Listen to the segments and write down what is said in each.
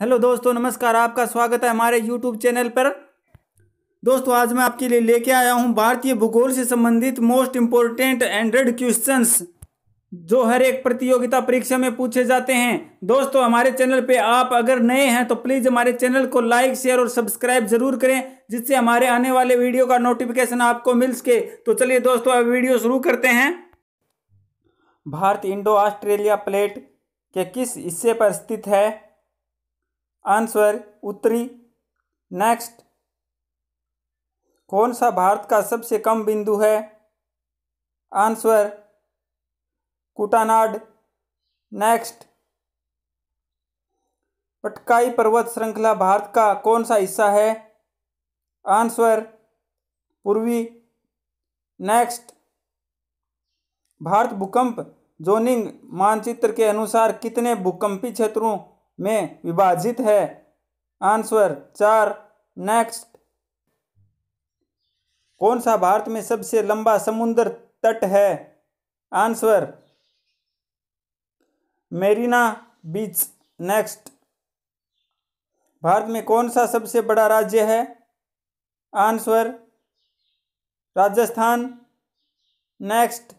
Hello दोस्तों, नमस्कार, आपका स्वागत है हमारे यूट्यूब चैनल पर। दोस्तों, आज मैं आपके लिए लेके आया हूँ भारतीय भूगोल से संबंधित मोस्ट इंपोर्टेंट एंड्रेड क्वेश्चंस जो हर एक प्रतियोगिता परीक्षा में पूछे जाते हैं। दोस्तों, हमारे चैनल पे आप अगर नए हैं तो प्लीज़ हमारे चैनल को लाइक शेयर और सब्सक्राइब ज़रूर करें, जिससे हमारे आने वाले वीडियो का नोटिफिकेशन आपको मिल सके तो चलिए दोस्तों, अब वीडियो शुरू करते हैं। भारत इंडो ऑस्ट्रेलिया प्लेट के किस हिस्से पर स्थित है? आंसर उत्तरी। नेक्स्ट। कौन सा भारत का सबसे कम बिंदु है? आंसर कुटानाड। नेक्स्ट। पटकाई पर्वत श्रृंखला भारत का कौन सा हिस्सा है? आंसर पूर्वी। नेक्स्ट। भारत भूकंप जोनिंग मानचित्र के अनुसार कितने भूकंपी क्षेत्रों में विभाजित है। आंसर चार नेक्स्ट कौन सा भारत में सबसे लंबा समुद्र तट है? Answer Marina beach. Next Bharat में कौन सा सबसे बड़ा राज्य है? आंसर राजस्थान। नेक्स्ट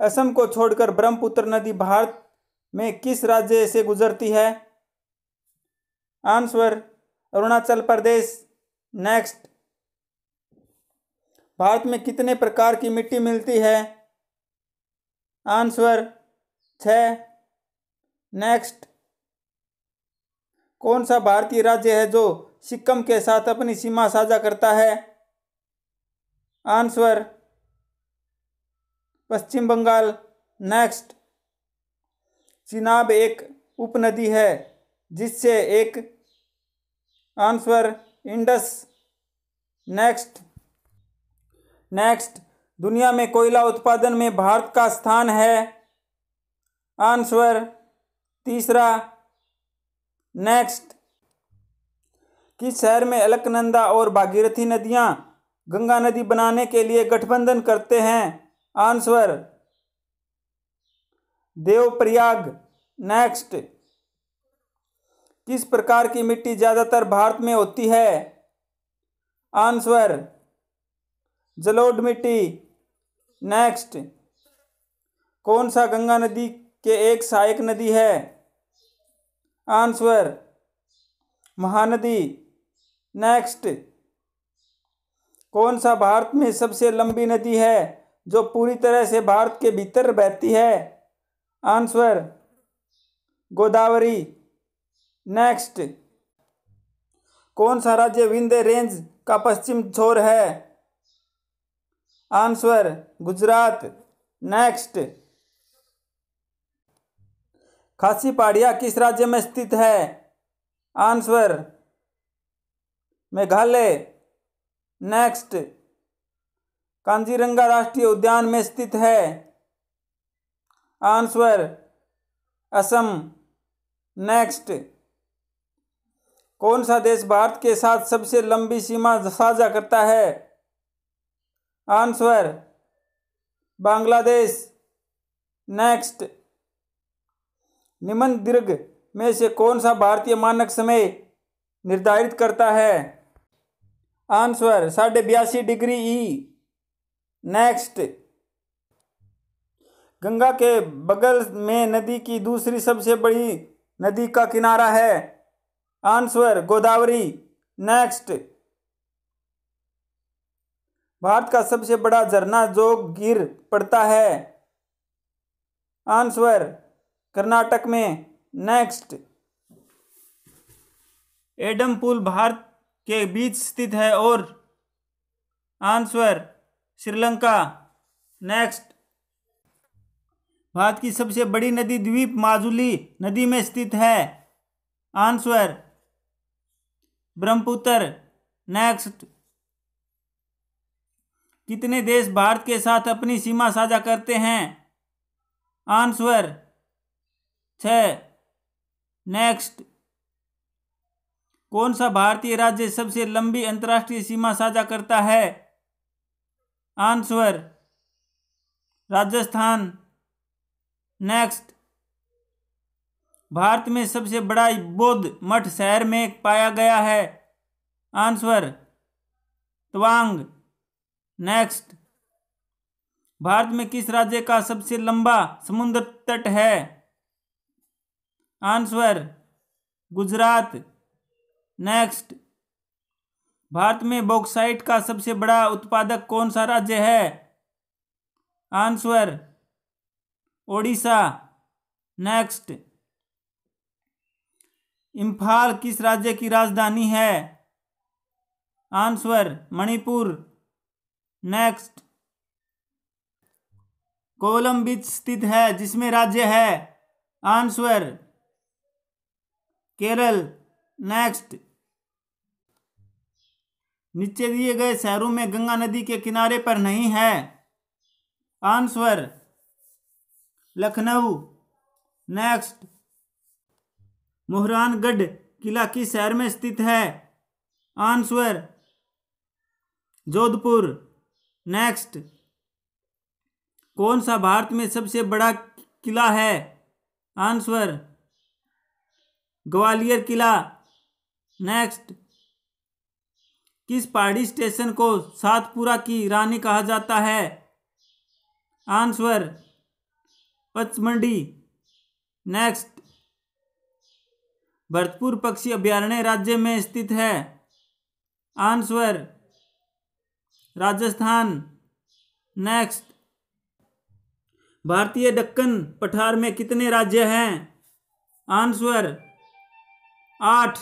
असम को छोड़कर ब्रह्मपुत्र नदी भारत में किस राज्य से गुजरती है? आंसर, अरुणाचल प्रदेश। नेक्स्ट भारत में कितने प्रकार की मिट्टी मिलती है? आंसर छ नेक्स्ट कौन सा भारतीय राज्य है जो सिक्किम के साथ अपनी सीमा साझा करता है? आंसर, पश्चिम बंगाल। नेक्स्ट चिनाब एक उपनदी है, जिससे एक आंसर इंडस। नेक्स्ट। नेक्स्ट। दुनिया में कोयला उत्पादन में भारत का स्थान है। आंसर तीसरा। नेक्स्ट। किस शहर में अलकनंदा और भागीरथी नदियाँ गंगा नदी बनाने के लिए गठबंधन करते हैं? आंसर देवप्रयाग। नेक्स्ट किस प्रकार की मिट्टी ज़्यादातर भारत में होती है? आंसर जलोढ़ मिट्टी। नेक्स्ट कौन सा गंगा नदी के एक सहायक नदी है? आंसर महानदी। नेक्स्ट कौन सा भारत में सबसे लंबी नदी है जो पूरी तरह से भारत के भीतर बहती है? आंसर, गोदावरी। नेक्स्ट कौन सा राज्य विंध्य रेंज का पश्चिम छोर है? आंसर, गुजरात। नेक्स्ट खासी पहाड़िया किस राज्य में स्थित है? आंसर, मेघालय। नेक्स्ट कांजीरंगा राष्ट्रीय उद्यान में स्थित है। आंसर, असम। नेक्स्ट कौन सा देश भारत के साथ सबसे लंबी सीमा साझा करता है? आंसर, बांग्लादेश। नेक्स्ट निम्न दीर्घ में से कौन सा भारतीय मानक समय निर्धारित करता है? आंसर, साढ़े बयासी डिग्री ई नेक्स्ट गंगा के बगल में नदी की दूसरी सबसे बड़ी नदी का किनारा है। आंसर गोदावरी। नेक्स्ट भारत का सबसे बड़ा झरना जो गिर पड़ता है। आंसर कर्नाटक में। नेक्स्ट एडम पुल भारत के बीच स्थित है और आंसर श्रीलंका। नेक्स्ट भारत की सबसे बड़ी नदी द्वीप माजुली नदी में स्थित है। आंसर, ब्रह्मपुत्र नेक्स्ट कितने देश भारत के साथ अपनी सीमा साझा करते हैं? आंसर, छ। नेक्स्ट कौन सा भारतीय राज्य सबसे लंबी अंतर्राष्ट्रीय सीमा साझा करता है? आंसर, राजस्थान। नेक्स्ट भारत में सबसे बड़ा बौद्ध मठ शहर में पाया गया है। आंसर तवांग नेक्स्ट भारत में किस राज्य का सबसे लंबा समुद्र तट है? आंसर गुजरात. नेक्स्ट भारत में बॉक्साइट का सबसे बड़ा उत्पादक कौन सा राज्य है? Answer Odisha, next. इम्फाल, किस राज्य की राजधानी है? Answer, Manipur. Next. Kollam beach स्थित है, जिसमें राज्य है? आंसर, केरल। नेक्स्ट। नीचे दिए गए शहरों में गंगा नदी के किनारे पर नहीं है? आंसर लखनऊ। नेक्स्ट मोहरानगढ़ किला किस शहर में स्थित है? आंसर जोधपुर। नेक्स्ट कौन सा भारत में सबसे बड़ा किला है? आंसर ग्वालियर किला। नेक्स्ट किस पहाड़ी स्टेशन को सातपुरा की रानी कहा जाता है? आंसर पचमंडी नेक्स्ट भरतपुर पक्षी अभ्यारण्य राज्य में स्थित है। आंसर राजस्थान। नेक्स्ट भारतीय दक्कन पठार में कितने राज्य हैं? आंसर आठ।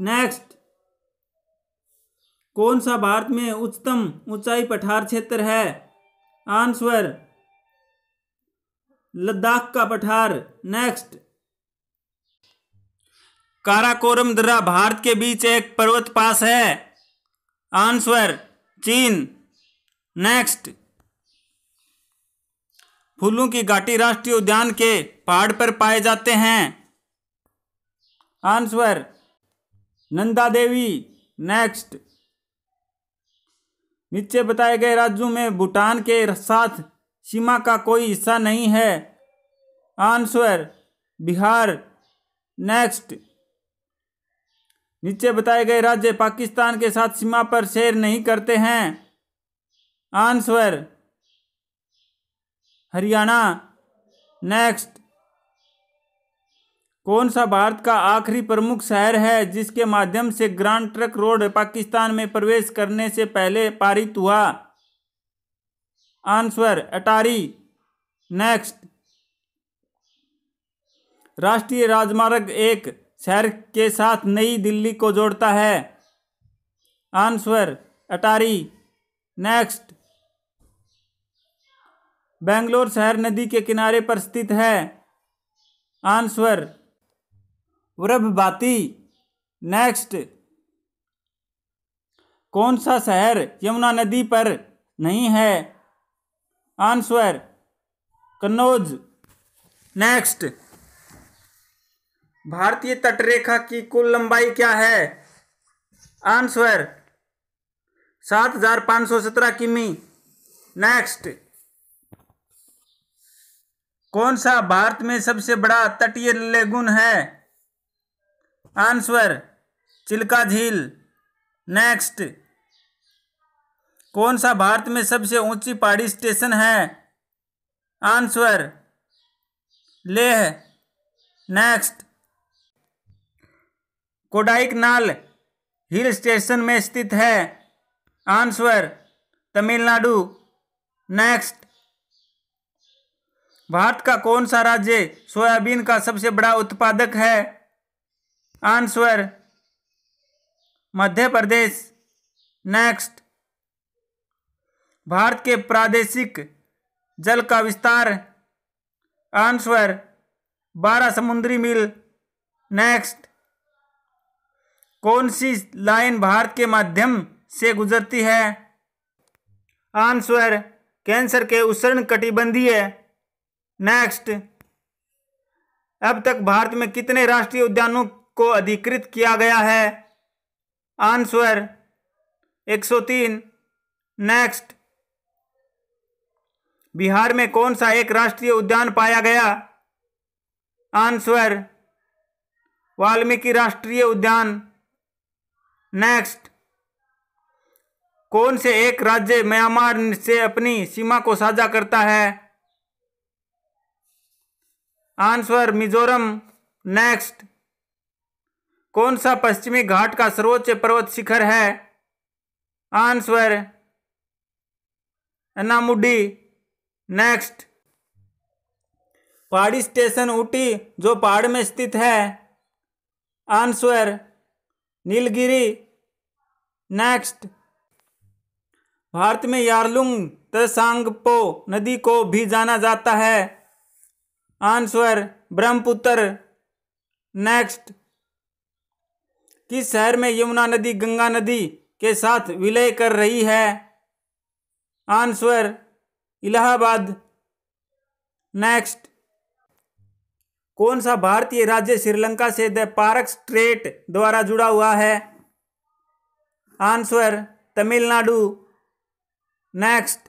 नेक्स्ट कौन सा भारत में उच्चतम ऊंचाई पठार क्षेत्र है? आंसर लद्दाख का पठार। नेक्स्ट काराकोरम दर्रा, भारत के बीच एक पर्वत पास है। आंसर चीन। नेक्स्ट फूलों की घाटी राष्ट्रीय उद्यान के पहाड़ पर पाए जाते हैं। आंसर नंदा देवी। नेक्स्ट नीचे बताए गए राज्यों में भूटान के साथ सीमा का कोई हिस्सा नहीं है। आंसर, बिहार। नेक्स्ट नीचे बताए गए राज्य पाकिस्तान के साथ सीमा पर शेयर नहीं करते हैं। आंसर, हरियाणा। नेक्स्ट कौन सा भारत का आखिरी प्रमुख शहर है जिसके माध्यम से ग्रांड ट्रक रोड पाकिस्तान में प्रवेश करने से पहले पारित हुआ? आंसर, अटारी। नेक्स्ट राष्ट्रीय राजमार्ग एक, शहर के साथ नई दिल्ली को जोड़ता है। आंसर, अटारी। नेक्स्ट बेंगलोर शहर नदी के किनारे पर स्थित है। आंसर वृभभाती नेक्स्ट कौन सा शहर यमुना नदी पर नहीं है? आंसर कन्नौज। नेक्स्ट भारतीय तटरेखा की कुल लंबाई क्या है? आंसर सात हज़ार पाँच सौ सत्रह किमी। नेक्स्ट कौन सा भारत में सबसे बड़ा तटीय लेगुन है? आंसर चिल्का झील। नेक्स्ट कौन सा भारत में सबसे ऊँची पहाड़ी स्टेशन है? Answer, Leh. Next Kodaikanal hill station में स्थित है। आंसर, तमिलनाडु। नेक्स्ट भारत का कौन सा राज्य सोयाबीन का सबसे बड़ा उत्पादक है? आंसर, मध्य प्रदेश। नेक्स्ट भारत के प्रादेशिक जल का विस्तार आंसर बारह समुद्री मील नेक्स्ट कौन सी लाइन भारत के माध्यम से गुजरती है? आंसर कैंसर के उष्ण कटिबंधीय नेक्स्ट अब तक भारत में कितने राष्ट्रीय उद्यानों को अधिकृत किया गया है? आंसर 103 नेक्स्ट बिहार में कौन सा एक राष्ट्रीय उद्यान पाया गया? आंसर, वाल्मीकि राष्ट्रीय उद्यान। नेक्स्ट कौन से एक राज्य म्यांमार से अपनी सीमा को साझा करता है? आंसर मिजोरम। नेक्स्ट कौन सा पश्चिमी घाट का सर्वोच्च पर्वत शिखर है? Answer Anamudi next. पहाड़ी स्टेशन ऊटी, जो पहाड़ में स्थित है। आंसर, नीलगिरी। नेक्स्ट। भारत में यारलुंग, तसांगपो नदी को भी जाना जाता है। आंसर, ब्रह्मपुत्र। नेक्स्ट। किस शहर में यमुना नदी, गंगा नदी के साथ विलय कर रही है? आंसर इलाहाबाद। नेक्स्ट कौन सा भारतीय राज्य श्रीलंका से द पारक स्ट्रेट द्वारा जुड़ा हुआ है? आंसर तमिलनाडु। नेक्स्ट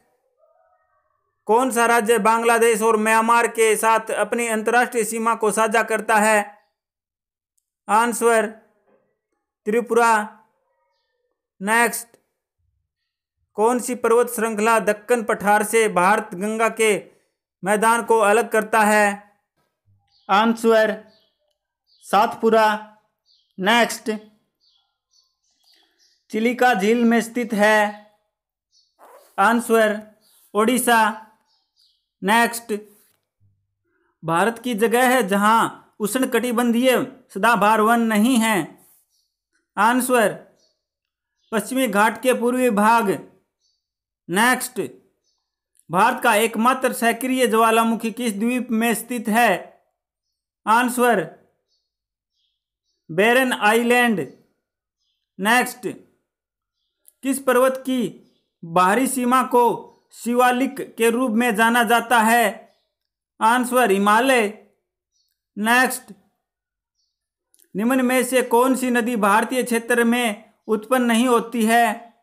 कौन सा राज्य बांग्लादेश और म्यांमार के साथ अपनी अंतर्राष्ट्रीय सीमा को साझा करता है? आंसर त्रिपुरा। नेक्स्ट कौन सी पर्वत श्रृंखला दक्कन पठार से भारत गंगा के मैदान को अलग करता है? आंसर सातपुरा। नेक्स्ट चिलिका झील में स्थित है। आंसर ओडिशा। नेक्स्ट भारत की जगह है जहाँ उष्ण कटिबंधीय सदाबहार वन नहीं है। आंसर पश्चिमी घाट के पूर्वी भाग। नेक्स्ट भारत का एकमात्र सक्रिय ज्वालामुखी किस द्वीप में स्थित है? आंसर बेरन आइलैंड नेक्स्ट किस पर्वत की बाहरी सीमा को शिवालिक के रूप में जाना जाता है? आंसर हिमालय. नेक्स्ट निम्न में से कौन सी नदी भारतीय क्षेत्र में उत्पन्न नहीं होती है?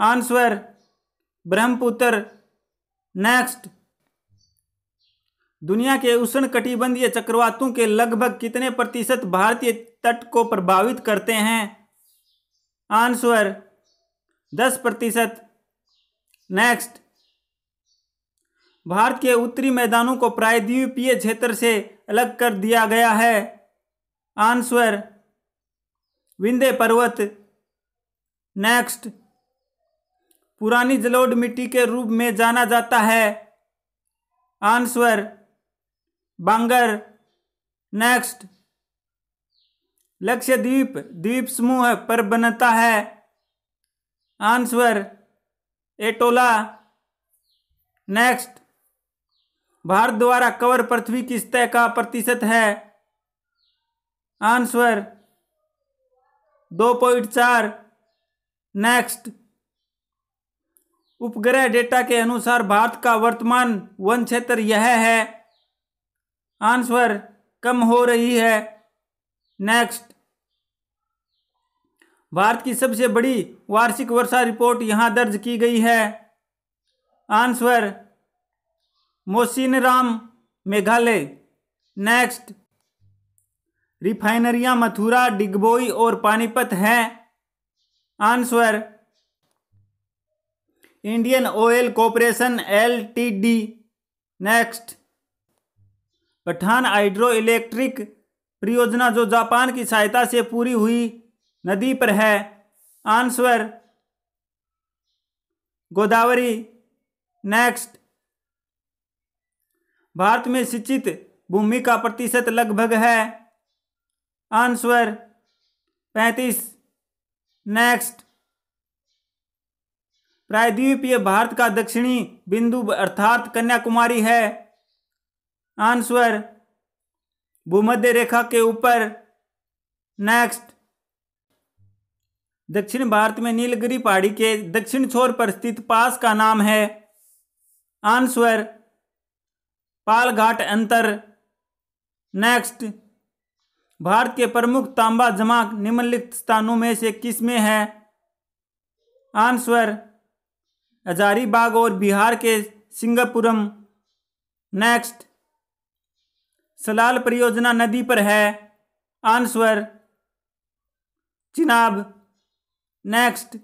आंसर ब्रह्मपुत्र नेक्स्ट दुनिया के उष्ण कटिबंधीय चक्रवातों के लगभग कितने प्रतिशत भारतीय तट को प्रभावित करते हैं? आंसर दस प्रतिशत। नेक्स्ट भारत के उत्तरी मैदानों को प्रायद्वीपीय क्षेत्र से अलग कर दिया गया है। आंसर विंध्य पर्वत। नेक्स्ट पुरानी जलोढ़ मिट्टी के रूप में जाना जाता है। आंसर, बांगर। नेक्स्ट लक्षद्वीप। द्वीप समूह पर बनता है। आंसर, एटोला। नेक्स्ट भारत द्वारा कवर पृथ्वी की सतह का प्रतिशत है। आंसर, दो पॉइंट चार। नेक्स्ट उपग्रह डेटा के अनुसार भारत का वर्तमान वन क्षेत्र यह है। आंसर कम हो रही है। नेक्स्ट भारत की सबसे बड़ी वार्षिक वर्षा रिपोर्ट यहाँ दर्ज की गई है। आंसर मोसिनराम मेघालय। नेक्स्ट रिफाइनरियाँ मथुरा, डिगबोई और पानीपत हैं। Answer Indian oil corporation LTD next Pathan hydro electric परियोजना जो जापान की सहायता से पूरी हुई, नदी पर है। आंसर गोदावरी। नेक्स्ट भारत में सिंचित भूमि का प्रतिशत लगभग है। आंसर पैंतीस. नेक्स्ट प्रायद्वीपीय भारत का दक्षिणी बिंदु अर्थात कन्याकुमारी है। आंसर, भूमध्य रेखा के ऊपर। नेक्स्ट दक्षिण भारत में नीलगिरी पहाड़ी के दक्षिण छोर पर स्थित पास का नाम है। आंसर, पालघाट अंतर। नेक्स्ट भारत के प्रमुख तांबा जमा निम्नलिखित स्थानों में से किसमें है? आंसर हजारीबाग और बिहार के सिंगापुरम। नेक्स्ट सलाल परियोजना नदी पर है। आंसवर चिनाब। नेक्स्ट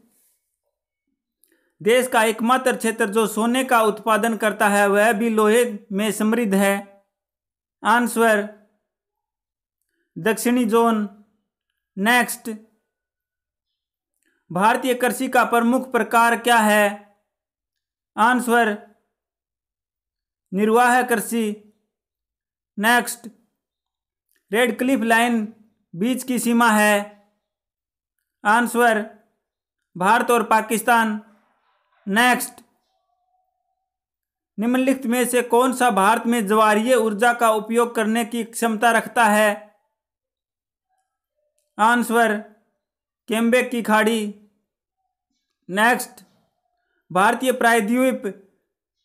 देश का एकमात्र क्षेत्र जो सोने का उत्पादन करता है, वह भी लोहे में समृद्ध है। आंसवर दक्षिणी जोन। नेक्स्ट भारतीय कृषि का प्रमुख प्रकार क्या है? आंसर निर्वाह कृषि। नेक्स्ट रेड क्लिफ लाइन बीच की सीमा है। आंसर भारत और पाकिस्तान। नेक्स्ट निम्नलिखित में से कौन सा भारत में ज्वारीय ऊर्जा का उपयोग करने की क्षमता रखता है? आंसर, केम्बेक की खाड़ी। नेक्स्ट भारतीय प्रायद्वीप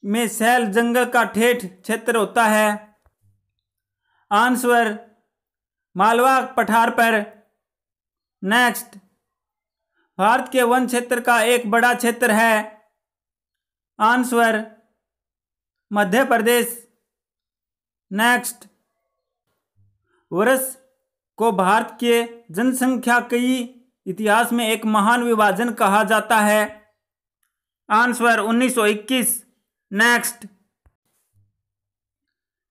में सैल जंगल का ठेठ क्षेत्र होता है। आंसवर मालवा पठार पर। नेक्स्ट भारत के वन क्षेत्र का एक बड़ा क्षेत्र है। आंसवर मध्य प्रदेश। नेक्स्ट वर्ष को भारत के जनसंख्या कई इतिहास में एक महान विभाजन कहा जाता है। Answer 1921 next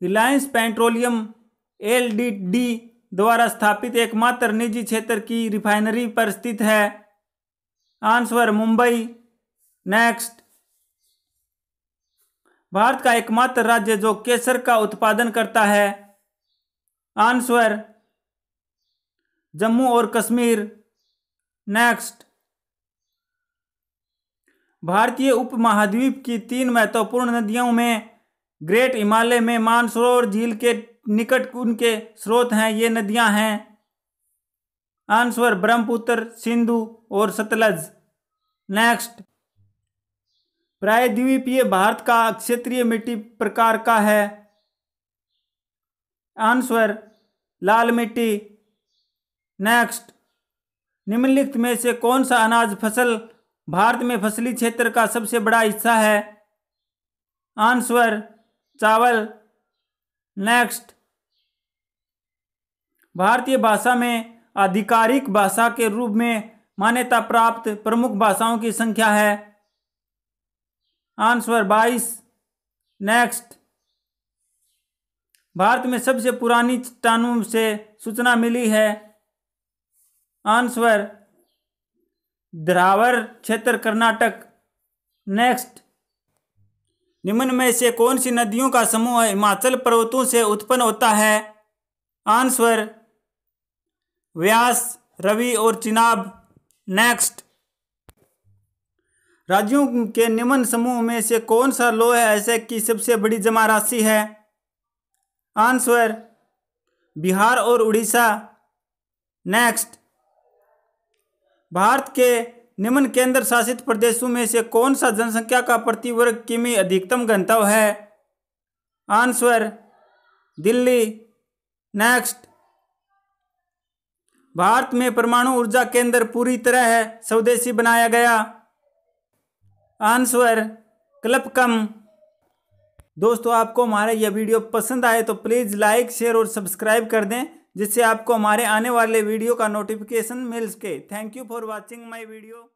reliance petroleum LTD द्वारा स्थापित एकमात्र निजी क्षेत्र की रिफाइनरी पर स्थित है। आंसर मुंबई। नेक्स्ट भारत का एकमात्र राज्य जो केसर का उत्पादन करता है। आंसर जम्मू और कश्मीर। नेक्स्ट भारतीय उपमहाद्वीप की तीन महत्वपूर्ण नदियों में ग्रेट हिमालय में मानसरोवर झील के निकट उनके स्रोत हैं, ये नदियाँ हैं आंसवर, ब्रह्मपुत्र, सिंधु और सतलज। नेक्स्ट प्रायद्वीपीय भारत का क्षेत्रीय मिट्टी प्रकार का है। आंसवर, लाल मिट्टी। नेक्स्ट निम्नलिखित में से कौन सा अनाज फ़सल भारत में फसली क्षेत्र का सबसे बड़ा हिस्सा है। आंसर चावल, नेक्स्ट। भारतीय भाषा में आधिकारिक भाषा के रूप में मान्यता प्राप्त प्रमुख भाषाओं की संख्या है। आंसर बाईस। नेक्स्ट। भारत में सबसे पुरानी चट्टानों से सूचना मिली है। आंसर द्रावर क्षेत्र कर्नाटक। नेक्स्ट निम्न में से कौन सी नदियों का समूह हिमाचल पर्वतों से उत्पन्न होता है? आंसर व्यास, रवि और चिनाब। नेक्स्ट राज्यों के निम्न समूह में से कौन सा लोह ऐसे की सबसे बड़ी जमा राशि है? आंसर बिहार और उड़ीसा। नेक्स्ट भारत के निम्न केंद्र शासित प्रदेशों में से कौन सा जनसंख्या का प्रति वर्ग किमी अधिकतम गंतव्य है? आंसर, दिल्ली। नेक्स्ट भारत में परमाणु ऊर्जा केंद्र पूरी तरह स्वदेशी बनाया गया। आंसर, क्लपकम। दोस्तों, आपको हमारा यह वीडियो पसंद आए तो प्लीज़ लाइक, शेयर और सब्सक्राइब कर दें। जिससे आपको हमारे आने वाले वीडियो का नोटिफिकेशन मिल सके। Thank you for watching my video